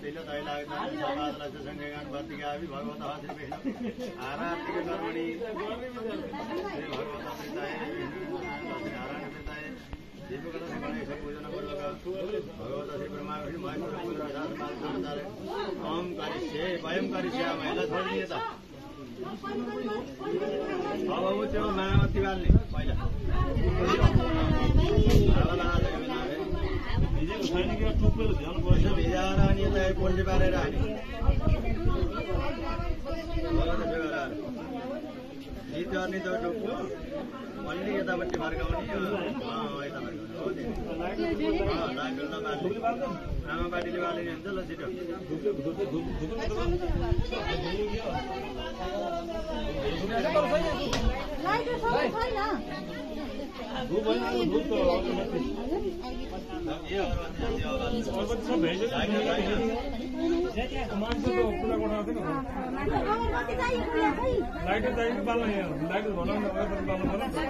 तिलो तैलाग्दा सपादलस्य गणपतिकापि भगवतः श्रीविष्णु आरात्रिककर्मणि श्री भगवतः प्रीताय नारायण पूर्वक भगवतः श्री ब्रह्मा विष्णु महेश्वर पूजन शास्त्राचार्य ओम करिष्ये वयं त अब ऊ त्यो मायावती बाल्ने पहिला पोल्टी पारेर हाने गीत गर्ने त टुप्पो अलि यतापट्टि फर्काउने यता फर्काउने नबाल्ने आमापाटीले बालिने हुन्छ ल छिटो छैन अगरबत्ती चाहिएको बाल्न यहाँ लाइटर भनौँ न